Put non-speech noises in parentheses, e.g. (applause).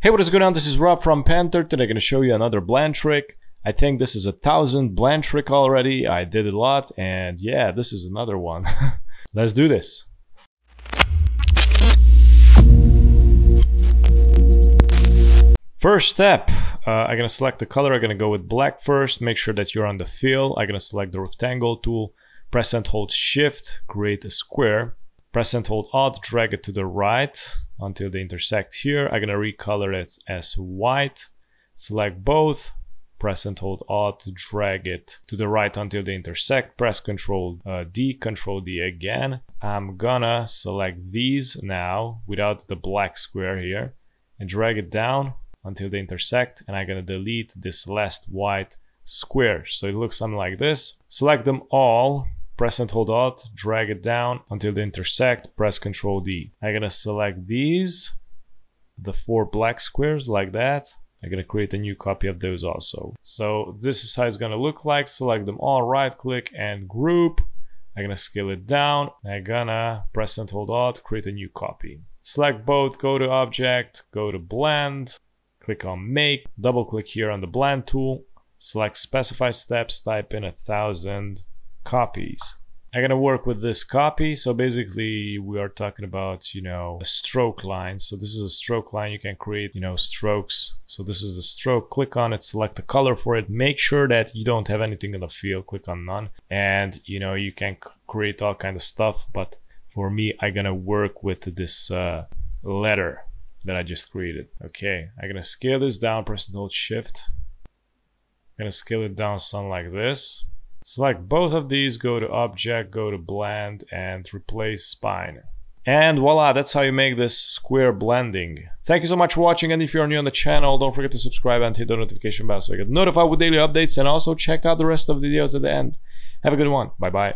Hey, what is going on? This is Rob from Panter. Today I'm going to show you another blend trick. I think this is a thousand blend trick already. I did a lot and yeah, this is another one. (laughs) Let's do this. First step, uh, I'm going to select the color. I'm going to go with black first. Make sure that you're on the fill. I'm going to select the rectangle tool. Press and hold shift, create a square. Press and hold alt, drag it to the right until they intersect here. I'm gonna recolor it as white. Select both, press and hold alt, drag it to the right until they intersect. Press Control uh, D, Control D again. I'm gonna select these now without the black square here and drag it down until they intersect. And I'm gonna delete this last white square. So it looks something like this. Select them all press and hold Alt, drag it down until they intersect, press Ctrl D. I'm gonna select these, the four black squares like that. I'm gonna create a new copy of those also. So this is how it's gonna look like. Select them all, right click and group. I'm gonna scale it down. I'm gonna press and hold Alt, create a new copy. Select both, go to object, go to blend, click on make, double click here on the blend tool, select specify steps, type in a thousand copies. I'm gonna work with this copy. So basically we are talking about, you know, a stroke line. So this is a stroke line. You can create, you know, strokes. So this is a stroke. Click on it, select the color for it. Make sure that you don't have anything in the field. Click on none. And, you know, you can create all kind of stuff. But for me, I'm gonna work with this uh, letter that I just created. Okay, I'm gonna scale this down, press and hold shift. I'm gonna scale it down something like this. Select both of these, go to Object, go to Blend, and replace Spine. And voila, that's how you make this square blending. Thank you so much for watching, and if you're new on the channel, don't forget to subscribe and hit the notification bell so you get notified with daily updates, and also check out the rest of the videos at the end. Have a good one. Bye-bye.